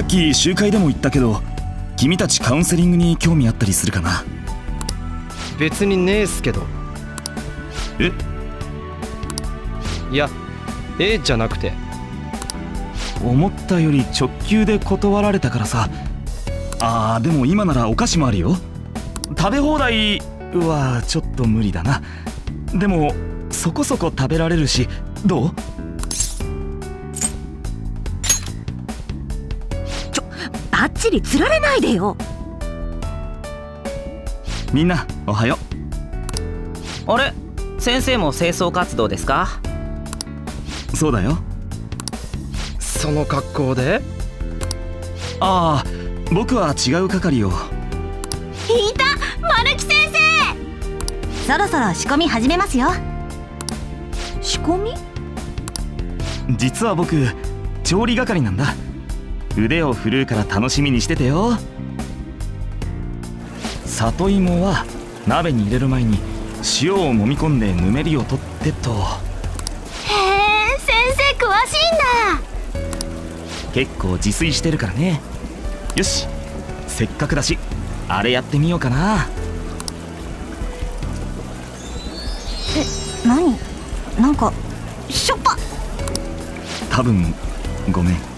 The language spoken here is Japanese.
っき集会でも言ったけど君たちカウンセリングに興味あったりするかな？別にねえっすけど。え？いやええじゃなくて。思ったより直球で断られたからさ。あーでも今ならお菓子もあるよ。食べ放題はちょっと無理だな。でもそこそこ食べられるしどう？バッチリ釣られないでよ。みんなおはよあれ？先生も清掃活動ですか？うそうだよ。その格好で？ああ僕は違う係を。いた丸木先生。そろそろ仕込み始めますよ。仕込み？実は僕調理係なんだ腕を振るうから楽しみにしててよ。里芋は鍋に入れる前に塩を揉み込んでぬめりを取ってと。へえ先生詳しいんだ。結構自炊してるからね。よしせっかくだしあれやってみようかな。何？なんかしょっぱ。多分ごめん